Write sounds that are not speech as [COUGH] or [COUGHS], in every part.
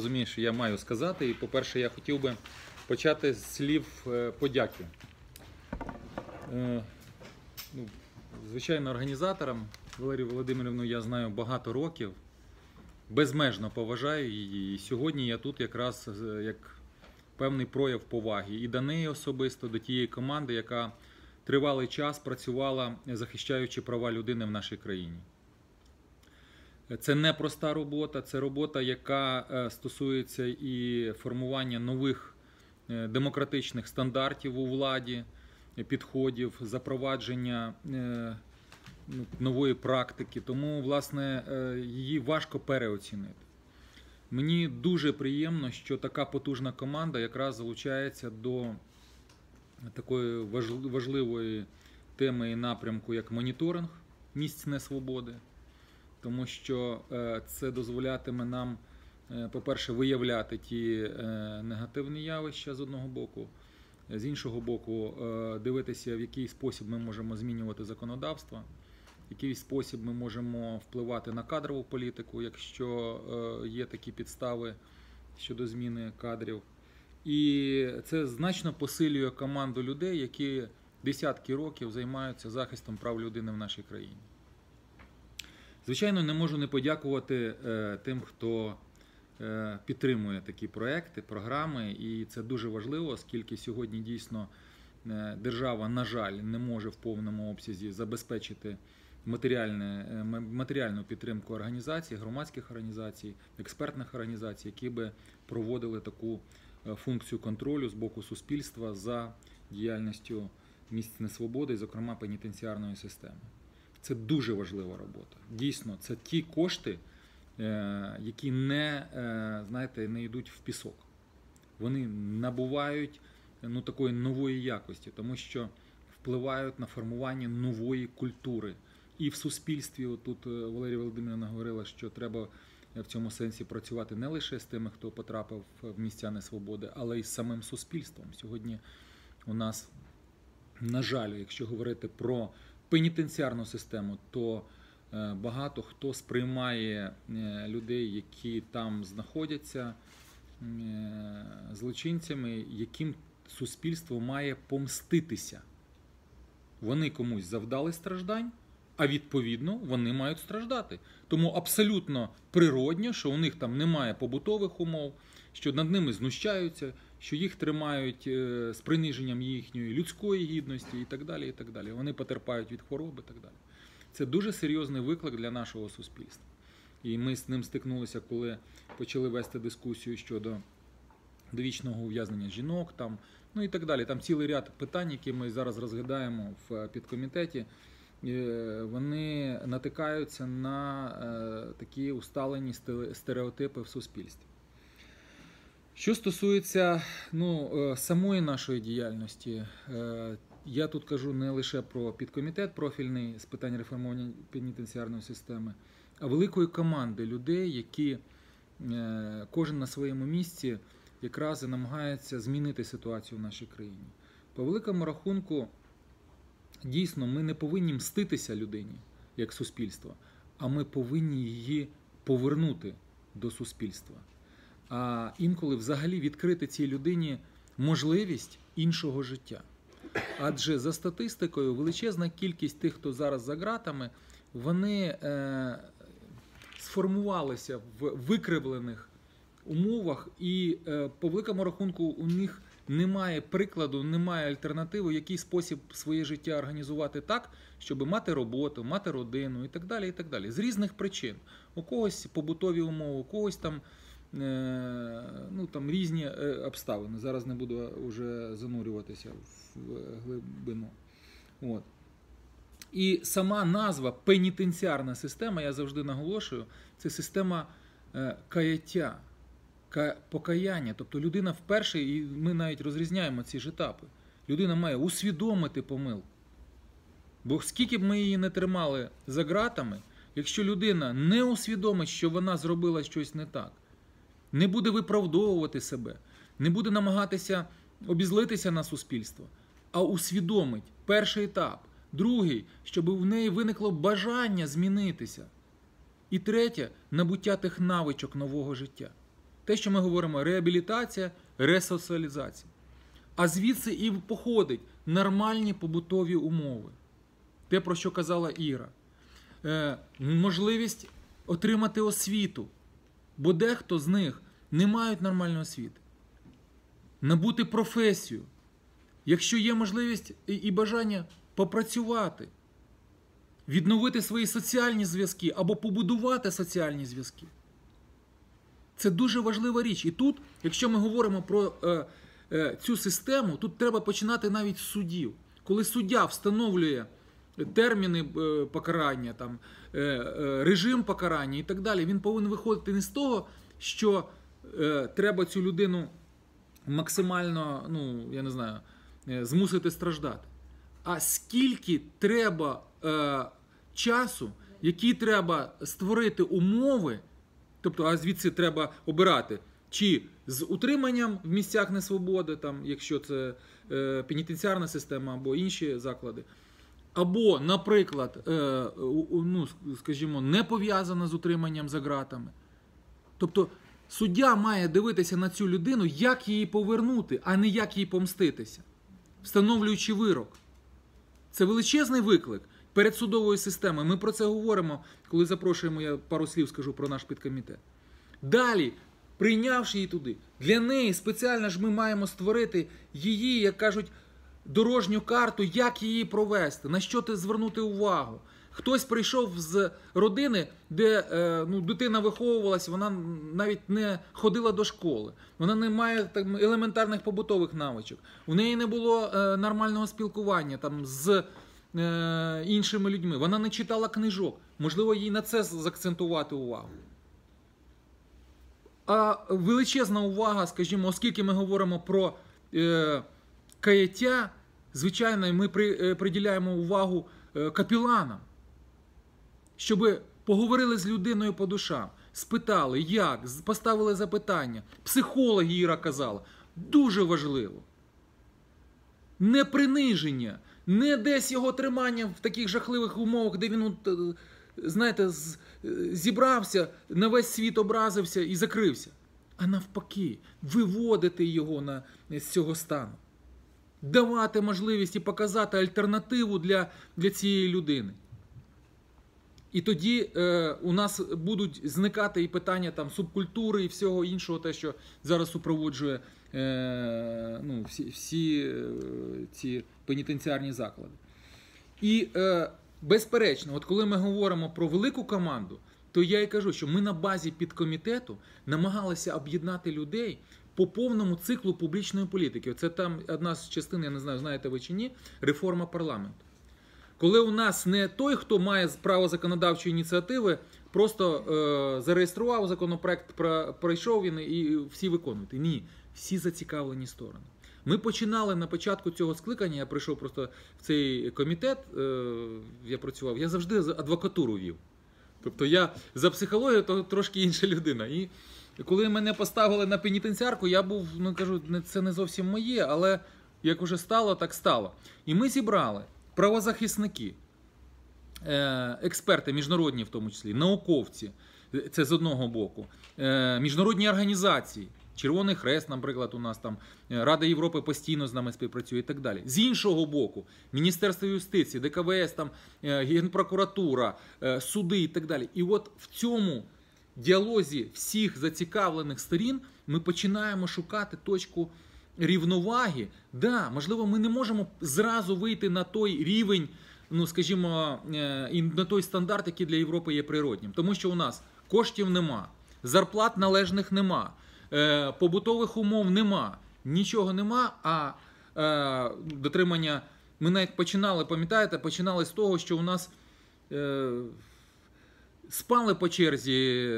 Розумію, що я маю сказати. І, по-перше, я хотів би почати з слів е, подяки. Е, ну, Звичайно, організаторам Валерію Володимирівну я знаю багато років, безмежно поважаю її. І сьогодні я тут якраз е, як певний прояв поваги і до неї особисто, до тієї команди, яка тривалий час працювала, захищаючи права людини в нашій країні. Це не проста робота, це робота, яка е, стосується і формування нових е, демократичних стандартів у владі, підходів, запровадження е, ну, нової практики. Тому, власне, її важко переоцінити. Мені дуже приємно, що така потужна команда якраз залучається до такої важливої теми і напрямку, як моніторинг місць несвободи тому що е, це дозволятиме нам, е, по-перше, виявляти ті е, негативні явища з одного боку, з іншого боку, дивитися, в який спосіб ми можемо змінювати законодавство, в який спосіб ми можемо впливати на кадрову політику, якщо є такі підстави щодо зміни кадрів. І це значно посилює команду людей, які десятки років займаються захистом прав людини в нашій країні. Звичайно, не можу не подякувати е, тим, хто е, підтримує такі проекти, програми, і це дуже важливо, оскільки сьогодні дійсно е, держава, на жаль, не може в повному обсязі забезпечити матеріальну підтримку організацій, громадських організацій, експертних організацій, які би проводили таку функцію контролю з боку суспільства за діяльністю місць несвободи, зокрема пенітенціарної системи. Це дуже важлива робота. Дійсно, це ті кошти, е, які не, е, знаєте, не йдуть в пісок. Вони набувають ну, такої нової якості, тому що впливають на формування нової культури. І в суспільстві, тут е, Валерія Володимирівна говорила, що треба в цьому сенсі працювати не лише з тими, хто потрапив в місця несвободи, але й з самим суспільством. Сьогодні у нас, на жаль, якщо говорити про пенітенціарну систему, то е, багато хто сприймає е, людей, які там знаходяться е, злочинцями, яким суспільство має помститися. Вони комусь завдали страждань, а відповідно вони мають страждати. Тому абсолютно природньо, що у них там немає побутових умов, що над ними знущаються, що їх тримають е, з приниженням їхньої людської гідності і так далі. і так далі. Вони потерпають від хвороби і так далі. Це дуже серйозний виклик для нашого суспільства. І ми з ним стикнулися, коли почали вести дискусію щодо довічного ув'язнення жінок, там, ну і так далі. Там цілий ряд питань, які ми зараз розглядаємо в е, підкомітеті. Е, Вони натикаються на такі усталені сте- стереотипи в суспільстві. Що стосується ну, е, самої нашої діяльності, е, я тут кажу не лише про підкомітет профільний з питань реформування пенітенціарної системи, а великої команди людей, які е, кожен на своєму місці якраз і намагається змінити ситуацію в нашій країні. По великому рахунку, дійсно, ми не повинні мститися людині як суспільство, а ми повинні її повернути до суспільства а інколи взагалі відкрити цій людині можливість іншого життя. Адже за статистикою, величезна кількість тих, хто зараз за ґратами, вони е, сформувалися в викривлених умовах, і е, по великому рахунку у них немає прикладу, немає альтернативи, який спосіб своє життя організувати так, щоб мати роботу, мати родину і так далі. і так далі. З різних причин. У когось побутові умови, у когось там ну, там різні е, обставини. Зараз не буду вже занурюватися в глибину. От. І сама назва пенітенціарна система, я завжди наголошую, це система е, каяття, покаяння. Тобто людина вперше, і ми навіть розрізняємо ці ж етапи. Людина має усвідомити помилку. Бо скільки б ми її не тримали за ґратами, якщо людина не усвідомить, що вона зробила щось не так, не буде виправдовувати себе, не буде намагатися обізлитися на суспільство, а усвідомить перший етап, другий, щоб в неї виникло бажання змінитися. І третє набуття тих навичок нового життя. Те, що ми говоримо, реабілітація, ресоціалізація. А звідси і походить нормальні побутові умови. Те, про що казала Іра. Е, можливість отримати освіту. Бо дехто з них не мають нормальної освіти. Набути професію. Якщо є можливість і, бажання попрацювати, відновити свої соціальні зв'язки або побудувати соціальні зв'язки. Це дуже важлива річ. І тут, якщо ми говоримо про е, е, цю систему, тут треба починати навіть з судів. Коли суддя встановлює терміни е, покарання, там, е, е, режим покарання і так далі, він повинен виходити не з того, що треба цю людину максимально, ну, я не знаю, змусити страждати. А скільки треба часу, які треба створити умови, тобто, а звідси треба обирати, чи з утриманням в місцях несвободи, там, якщо це е, пенітенціарна система або інші заклади. Або, наприклад, е, ну, скажімо, не пов'язана з утриманням за ґратами. Тобто суддя має дивитися на цю людину, як її повернути, а не як їй помститися, встановлюючи вирок. Це величезний виклик перед судовою системою. Ми про це говоримо, коли запрошуємо, я пару слів скажу про наш підкомітет. Далі, прийнявши її туди, для неї спеціально ж ми маємо створити її, як кажуть, дорожню карту, як її провести, на що ти звернути увагу. Хтось прийшов з родини, де е, ну, дитина виховувалася, вона навіть не ходила до школи, вона не має там, елементарних побутових навичок. У неї не було е, нормального спілкування там, з е, іншими людьми. Вона не читала книжок. Можливо, їй на це заакцентувати увагу. А величезна увага, скажімо, оскільки ми говоримо про е, каяття, звичайно, ми е, приділяємо увагу е, капіланам щоб поговорили з людиною по душам, спитали, як, поставили запитання. Психологи Іра казала, дуже важливо. Не приниження, не десь його тримання в таких жахливих умовах, де він, е, знаєте, зібрався, на весь світ образився і закрився. А навпаки, виводити його на, з цього стану. Давати можливість і показати альтернативу для, для цієї людини. І тоді е, у нас будуть зникати і питання там субкультури і всього іншого, те, що зараз супроводжує е, ну, всі всі е, ці пенітенціарні заклади. І е, безперечно, от коли ми говоримо про велику команду, то я і кажу, що ми на базі підкомітету намагалися об'єднати людей по повному циклу публічної політики. Це там одна з частин, я не знаю, знаєте ви чи ні, реформа парламенту. Коли у нас не той, хто має право законодавчої ініціативи, просто е, зареєстрував законопроект, про, пройшов він і всі виконують. Ні, всі зацікавлені сторони. Ми починали на початку цього скликання. Я прийшов просто в цей комітет, е, я працював, я завжди адвокатуру вів. Тобто я за психологію то трошки інша людина. І коли мене поставили на пенітенціарку, я був, ну кажу, це не зовсім моє, але як уже стало, так стало. І ми зібрали правозахисники, е, експерти, міжнародні, в тому числі, науковці, це з одного боку, е, міжнародні організації. Червоний Хрест, наприклад, у нас там е, Рада Європи постійно з нами співпрацює і так далі. З іншого боку, Міністерство юстиції, ДКВС, там Генпрокуратура, суди і так далі. І от в цьому діалозі всіх зацікавлених сторін ми починаємо шукати точку рівноваги, да, можливо, ми не можемо зразу вийти на той рівень, ну скажімо, е, на той стандарт, який для Європи є природнім, тому що у нас коштів нема, зарплат належних нема, е, побутових умов нема, нічого нема. А е, дотримання ми навіть починали, пам'ятаєте, починали з того, що у нас. Спали по черзі,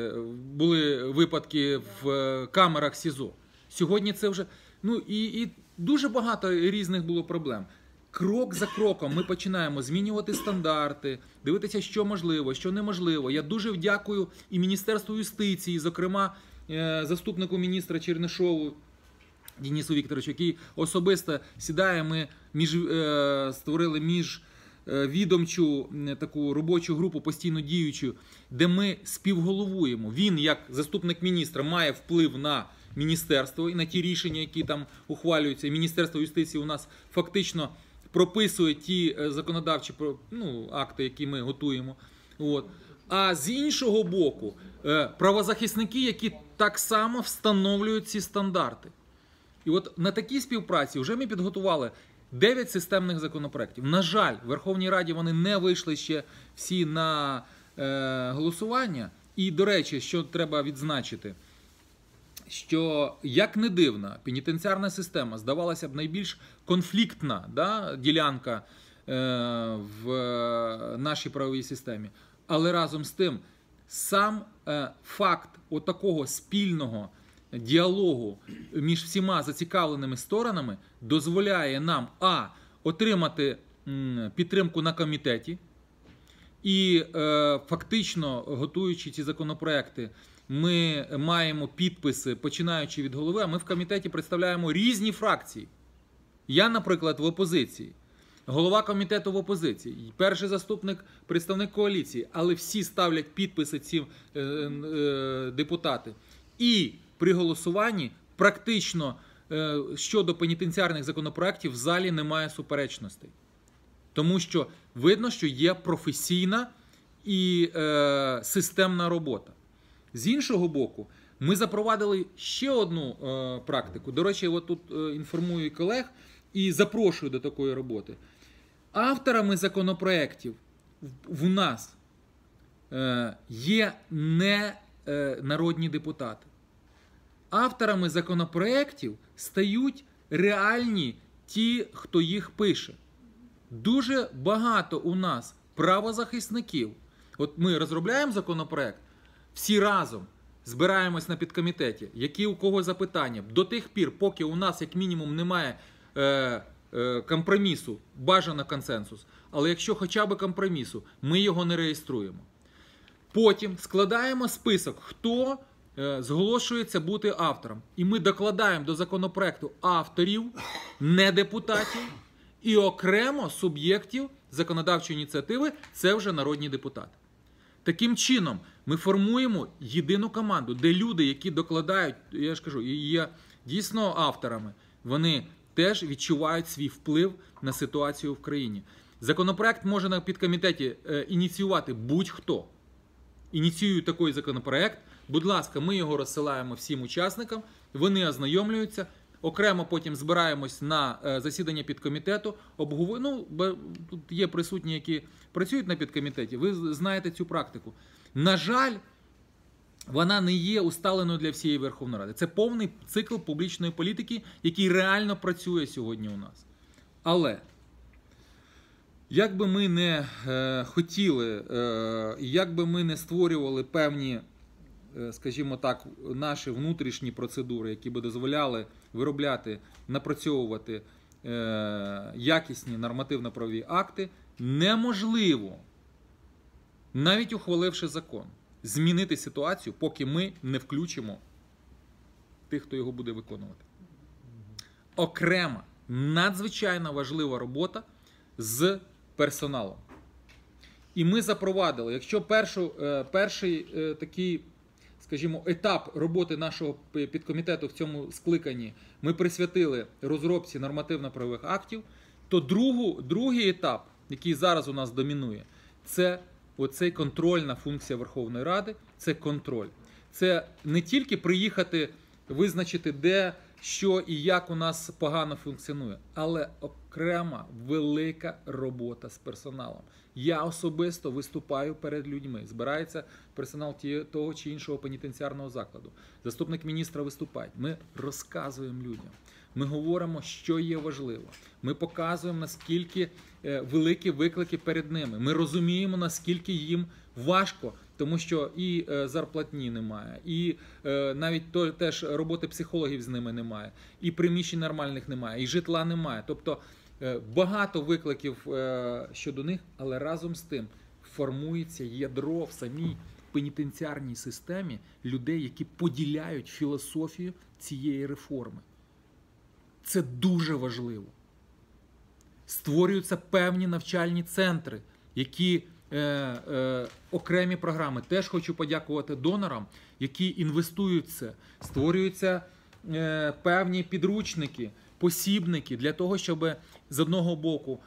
були випадки в камерах СІЗО. Сьогодні це вже Ну і, і дуже багато різних було проблем. Крок за кроком ми починаємо змінювати стандарти, дивитися, що можливо, що неможливо. Я дуже вдякую і Міністерству юстиції, зокрема, е, заступнику міністра Чернишову Денису Вікторовичу, який особисто сідає. Ми між е, створили між е, відомчу м, таку робочу групу постійно діючу, де ми співголовуємо. Він, як заступник міністра, має вплив на міністерство і на ті рішення, які там ухвалюються. Міністерство юстиції у нас фактично прописує ті е, законодавчі ну, акти, які ми готуємо. От. А з іншого боку, е, правозахисники, які так само встановлюють ці стандарти. І от на такій співпраці вже ми підготували 9 системних законопроєктів. На жаль, в Верховній Раді вони не вийшли ще всі на е, голосування. І, до речі, що треба відзначити, що як не дивно, пенітенціарна система здавалася б найбільш конфліктна да, ділянка е, в нашій правовій системі. Але разом з тим, сам е, факт отакого спільного діалогу між всіма зацікавленими сторонами дозволяє нам а отримати підтримку на комітеті. І е, фактично, готуючи ці законопроекти, ми маємо підписи, починаючи від голови. А ми в комітеті представляємо різні фракції. Я, наприклад, в опозиції, голова комітету в опозиції, перший заступник, представник коаліції, але всі ставлять підписи ці е, е, депутати. І при голосуванні практично е, щодо пенітенціарних законопроєктів в залі немає суперечностей. Тому що видно, що є професійна і е, системна робота. З іншого боку, ми запровадили ще одну е, практику. До речі, от тут е, інформую колег і запрошую до такої роботи. Авторами законопроєктів в, нас е, є не народні депутати. Авторами законопроєктів стають реальні ті, хто їх пише. Дуже багато у нас правозахисників. От ми розробляємо законопроект, всі разом збираємось на підкомітеті, які у кого запитання. До тих пір, поки у нас, як мінімум, немає е, е, компромісу, бажано консенсус. Але якщо хоча б компромісу, ми його не реєструємо. Потім складаємо список, хто зголошується бути автором. І ми докладаємо до законопроекту авторів, не депутатів, і окремо суб'єктів законодавчої ініціативи це вже народні депутати. Таким чином, ми формуємо єдину команду, де люди, які докладають, я ж кажу, є дійсно авторами, вони теж відчувають свій вплив на ситуацію в країні. Законопроект може на підкомітеті е, ініціювати будь-хто. Ініціюють такий законопроект. Будь ласка, ми його розсилаємо всім учасникам, вони ознайомлюються. Окремо потім збираємось на е, засідання підкомітету. Обговор... Ну, тут є присутні, які працюють на підкомітеті. Ви знаєте цю практику. На жаль, вона не є усталеною для всієї Верховної Ради. Це повний цикл публічної політики, який реально працює сьогодні у нас. Але як би ми не е, хотіли, е, як би ми не створювали певні, скажімо так, наші внутрішні процедури, які би дозволяли виробляти, напрацьовувати е, якісні нормативно-правові акти, неможливо, навіть ухваливши закон, змінити ситуацію, поки ми не включимо тих, хто його буде виконувати. Окрема надзвичайно важлива робота з персоналом. І ми запровадили, якщо першу, е, перший е, такий, скажімо, етап роботи нашого підкомітету в цьому скликанні ми присвятили розробці нормативно-правових актів, то другу, другий етап, який зараз у нас домінує, це оцей контрольна функція Верховної Ради, це контроль. Це не тільки приїхати, визначити, де, що і як у нас погано функціонує, але окрема велика робота з персоналом. Я особисто виступаю перед людьми. Збирається персонал того чи іншого пенітенціарного закладу. Заступник міністра виступає. Ми розказуємо людям. Ми говоримо, що є важливо. Ми показуємо, наскільки е, великі виклики перед ними. Ми розуміємо, наскільки їм важко, тому що і е, зарплатні немає, і е, навіть то, теж роботи психологів з ними немає, і приміщень нормальних немає, і житла немає. Тобто е, багато викликів щодо них, але разом з тим формується ядро в самій пенітенціарній системі людей, які поділяють філософію цієї реформи. Це дуже важливо. створюються певні навчальні центри, які е, е, окремі програми. Теж хочу подякувати донорам, які інвестують це, створюються е, певні підручники, посібники для того, щоб з одного боку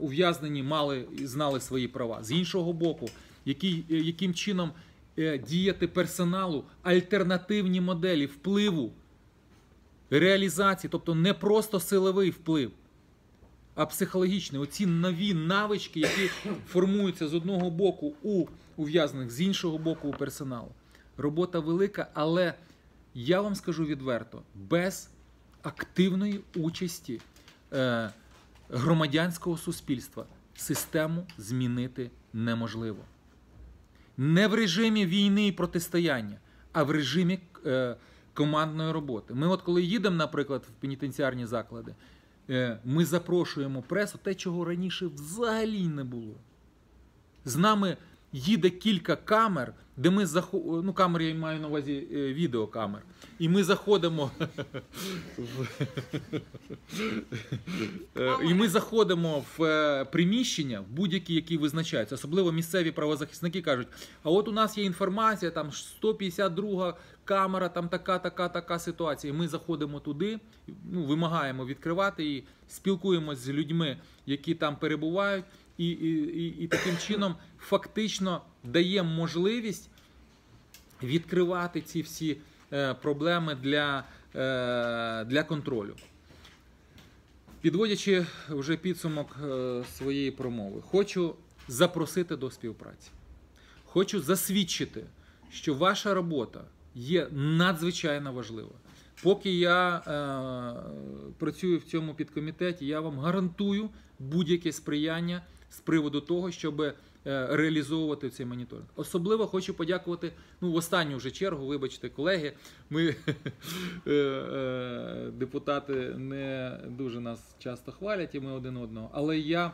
ув'язнені мали і знали свої права, з іншого боку, який, яким чином діяти персоналу, альтернативні моделі впливу, реалізації, тобто не просто силовий вплив, а психологічний. Оці нові навички, які [COUGHS] формуються з одного боку у ув'язнених, з іншого боку у персоналу. Робота велика, але я вам скажу відверто, без активної участі е, громадянського суспільства систему змінити неможливо. Не в режимі війни і протистояння, а в режимі е, командної роботи. Ми, от коли їдемо, наприклад, в пенітенціарні заклади, ми запрошуємо пресу, те, чого раніше взагалі не було. З нами їде кілька камер, де ми заходимо, ну камер я маю на увазі е, відеокамер. І ми заходимо Е, і ми заходимо в е, приміщення, в будь-які, які визначаються. Особливо місцеві правозахисники кажуть: а от у нас є інформація, там 152 камера, там така, така, така ситуація. І ми заходимо туди, ну, вимагаємо відкривати і спілкуємося з людьми, які там перебувають, і, і, і, таким чином фактично даємо можливість відкривати ці всі е, проблеми для, е, для контролю. Підводячи вже підсумок е, своєї промови, хочу запросити до співпраці. Хочу засвідчити, що ваша робота є надзвичайно важлива. Поки я е, працюю в цьому підкомітеті, я вам гарантую будь-яке сприяння з приводу того, щоб е, реалізовувати цей моніторинг. Особливо хочу подякувати ну, в останню вже чергу, вибачте, колеги. Ми [LAUGHS] е, е, депутати не дуже нас часто хвалять, і ми один одного. Але я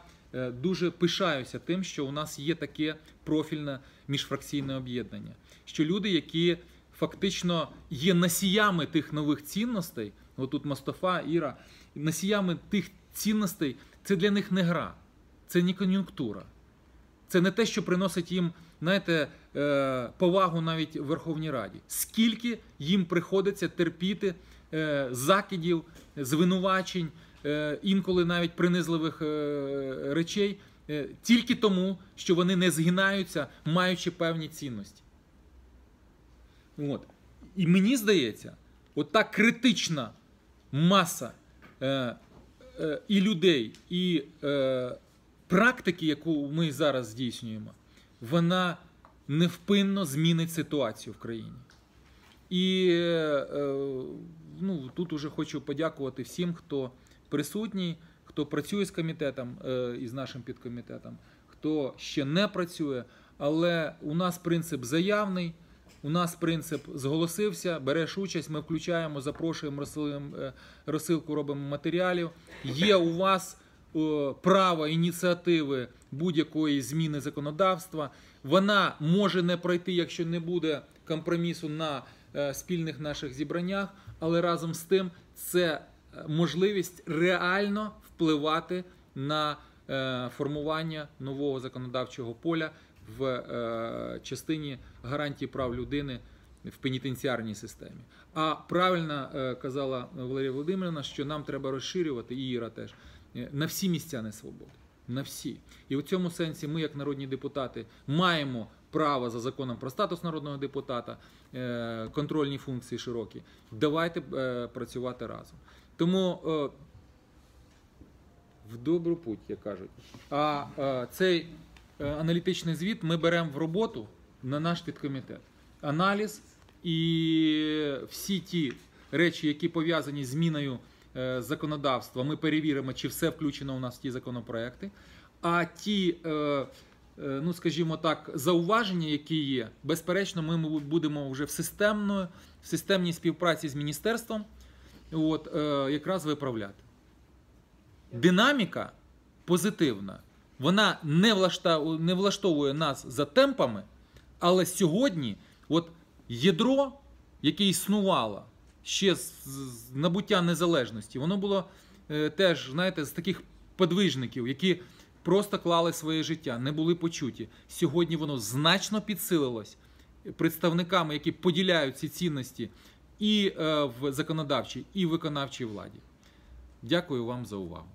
дуже пишаюся тим, що у нас є таке профільне міжфракційне об'єднання. Що люди, які фактично є носіями тих нових цінностей, отут Мостафа, Іра, носіями тих цінностей, це для них не гра, це не кон'юнктура. Це не те, що приносить їм, знаєте, е, повагу навіть в Верховній Раді. Скільки їм приходиться терпіти е, закидів, звинувачень, е, інколи навіть принизливих речей, тільки тому, що вони не згинаються, маючи певні цінності. От. І мені здається, от та критична маса е, е, і людей, і практики, яку ми зараз здійснюємо, вона невпинно змінить ситуацію в країні. І е, ну, тут уже хочу подякувати всім, хто присутній, хто працює з комітетом е, і з нашим підкомітетом, хто ще не працює, але у нас принцип заявний. У нас принцип зголосився, береш участь, ми включаємо, запрошуємо е, розсилку, робимо матеріалів. Є у вас право ініціативи будь-якої зміни законодавства. Вона може не пройти, якщо не буде компромісу на е, спільних наших зібраннях, але разом з тим це можливість реально впливати на формування нового законодавчого поля в е, частині гарантії прав людини в пенітенціарній системі. А правильно е, казала Валерія Володимирівна, що нам треба розширювати, і Іра теж, е, на всі місця несвободи. На всі. І в цьому сенсі ми, як народні депутати, маємо право за законом про статус народного депутата, контрольні функції широкі. Давайте працювати разом. Тому в добру путь, як кажуть. А цей Е, аналітичний звіт ми беремо в роботу на наш підкомітет. Аналіз і всі ті речі, які пов'язані з зміною е, законодавства, ми перевіримо, чи все включено у нас в ті законопроекти. А ті, е, ну скажімо так, зауваження, які є, безперечно, ми будемо вже в системної, в системній співпраці з міністерством, от, якраз виправляти. Динаміка позитивна вона не влаштовує, не влаштовує нас за темпами, але сьогодні от ядро, яке існувало ще з набуття незалежності, воно було е, теж, знаєте, з таких подвижників, які просто клали своє життя, не були почуті. Сьогодні воно значно підсилилось представниками, які поділяють ці цінності і е, в законодавчій, і в виконавчій владі. Дякую вам за увагу.